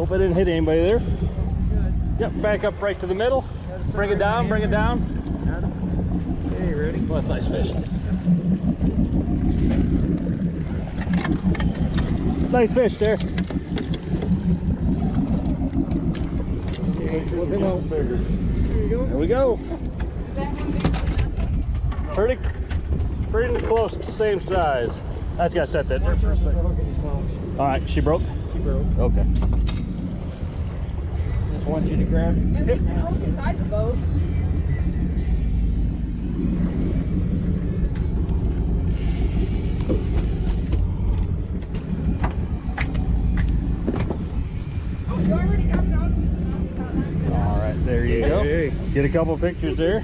Hope I didn't hit anybody there. Yep, back up right to the middle. Bring it down, bring it down. Hey, ready? Well, that's nice fish. Nice fish there. There we go. Pretty, pretty close to the same size. I just gotta set that there for a second. All right, she broke? She broke. Okay. Just want you to grab. And we can look inside the boat. Oh, you already got it on? All right, there you go. Get a couple pictures there.